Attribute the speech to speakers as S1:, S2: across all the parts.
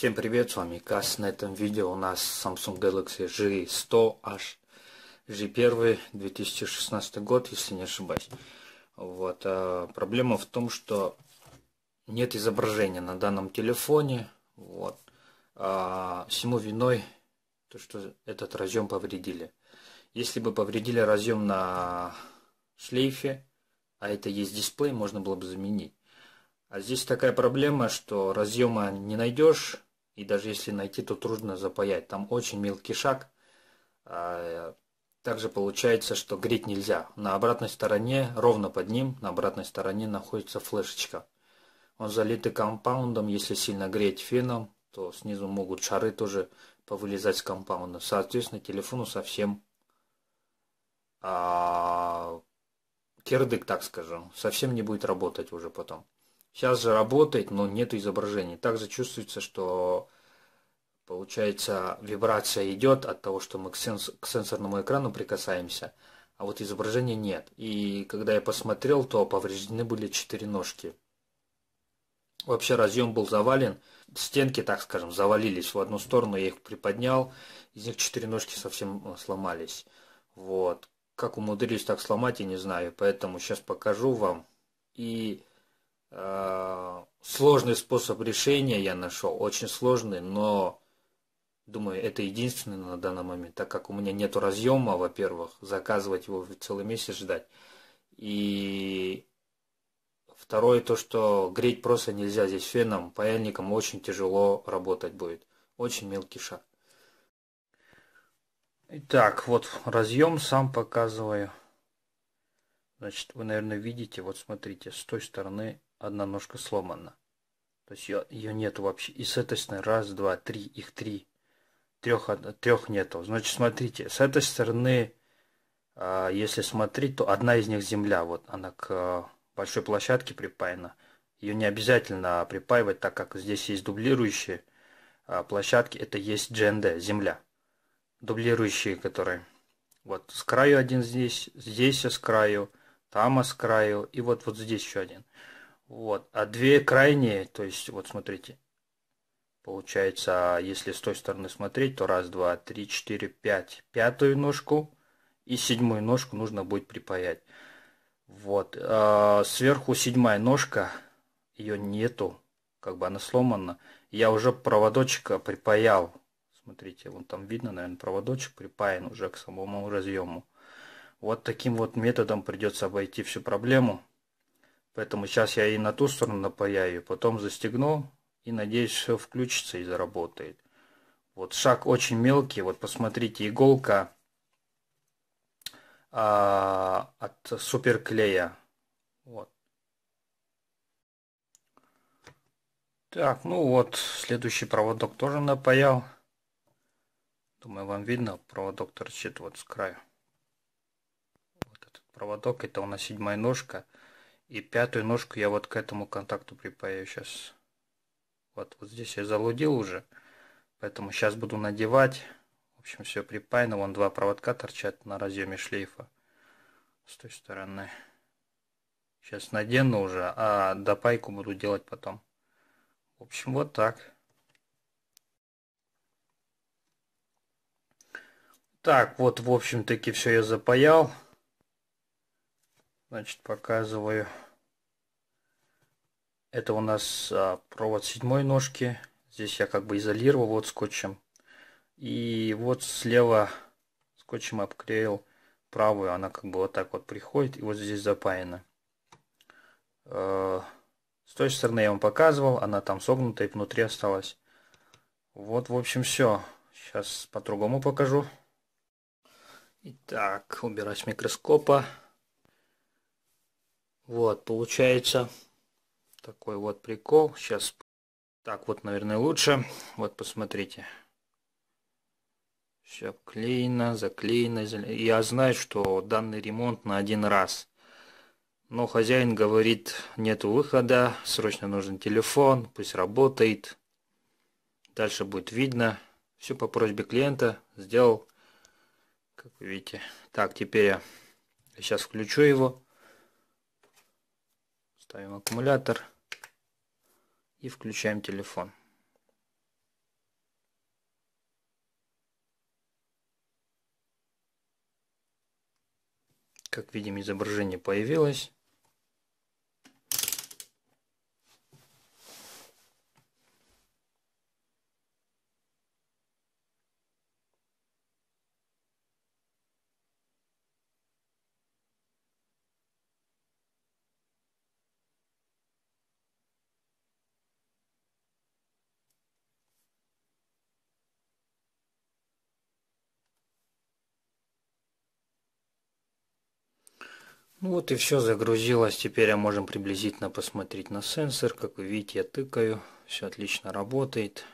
S1: Всем привет, с вами Кас. На этом видео у нас Samsung Galaxy G100H. G1 2016 год, если не ошибаюсь. Вот. А проблема в том, что нет изображения на данном телефоне. Вот. А всему виной то, что этот разъем повредили. Если бы повредили разъем на шлейфе, а это есть дисплей, можно было бы заменить. А здесь такая проблема, что разъема не найдешь, и даже если найти, то трудно запаять. Там очень мелкий шаг. А, также получается, что греть нельзя. На обратной стороне, ровно под ним, на обратной стороне находится флешечка. Он залитый компаундом, если сильно греть феном, то снизу могут шары тоже повылезать с компаунда. Соответственно, телефону совсем а, кирдык, так скажем, совсем не будет работать уже потом. Сейчас же работает, но нет изображений. Также чувствуется, что получается вибрация идет от того, что мы к, сенс к сенсорному экрану прикасаемся, а вот изображения нет. И когда я посмотрел, то повреждены были четыре ножки. Вообще разъем был завален, стенки, так скажем, завалились в одну сторону, я их приподнял, из них четыре ножки совсем э, сломались. Вот. Как умудрились так сломать, я не знаю, поэтому сейчас покажу вам. И э, сложный способ решения я нашел, очень сложный, но думаю, это единственный на данный момент, так как у меня нету разъема, во-первых, заказывать его целый месяц ждать. И Второе, то, что греть просто нельзя здесь феном, паяльником очень тяжело работать будет. Очень мелкий шаг. Итак, вот разъем сам показываю. Значит, вы, наверное, видите, вот смотрите, с той стороны одна ножка сломана. То есть ее, ее нету вообще. И с этой стороны раз, два, три, их три. Трех, трех нету. Значит, смотрите, с этой стороны, а, если смотреть, то одна из них земля. Вот она к большой площадке припаяна. Ее не обязательно припаивать, так как здесь есть дублирующие а, площадки. Это есть GND, земля. Дублирующие, которые вот с краю один здесь, здесь с краю, там с краю и вот, вот здесь еще один. Вот. А две крайние, то есть вот смотрите, получается, если с той стороны смотреть, то раз, два, три, четыре, пять. Пятую ножку и седьмую ножку нужно будет припаять. Вот. А сверху седьмая ножка, ее нету, как бы она сломана. Я уже проводочек припаял. Смотрите, вон там видно, наверное, проводочек припаян уже к самому разъему. Вот таким вот методом придется обойти всю проблему. Поэтому сейчас я и на ту сторону напаяю, потом застегну и надеюсь все включится и заработает. Вот шаг очень мелкий, вот посмотрите, иголка а, от суперклея. Вот. Так, ну вот, следующий проводок тоже напаял. Думаю, вам видно, проводок торчит вот с краю. Вот этот проводок, это у нас седьмая ножка. И пятую ножку я вот к этому контакту припаяю сейчас. Вот, вот здесь я залудил уже. Поэтому сейчас буду надевать. В общем, все припаяно. Вон два проводка торчат на разъеме шлейфа. С той стороны. Сейчас надену уже, а допайку буду делать потом. В общем, вот так. Так, вот, в общем-таки, все я запаял. Значит, показываю. Это у нас а, провод седьмой ножки. Здесь я как бы изолировал вот скотчем. И вот слева скотчем обклеил правую, она как бы вот так вот приходит, и вот здесь запаяна. Э, с той стороны я вам показывал, она там согнутая и внутри осталась. Вот, в общем, все. Сейчас по-другому покажу. Итак, убирать с микроскопа. Вот, получается такой вот прикол. Сейчас так вот, наверное, лучше. Вот, посмотрите. Все клеено, заклеено. Я знаю, что данный ремонт на один раз. Но хозяин говорит, нет выхода, срочно нужен телефон, пусть работает. Дальше будет видно. Все по просьбе клиента сделал. Как вы видите. Так, теперь я сейчас включу его. Ставим аккумулятор и включаем телефон. Как видим, изображение появилось. Ну вот и все загрузилось. Теперь можем приблизительно посмотреть на сенсор. Как вы видите, я тыкаю. Все отлично работает.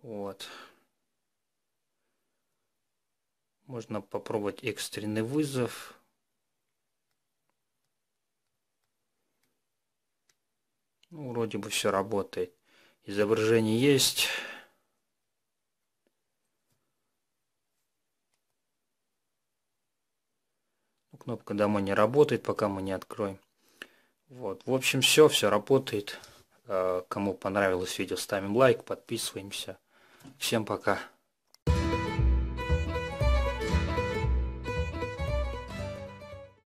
S1: Вот. Можно попробовать экстренный вызов. Ну, вроде бы все работает. Изображение есть. Кнопка домой не работает, пока мы не откроем. Вот, в общем, все, все работает. Э, кому понравилось видео, ставим лайк, подписываемся. Всем пока.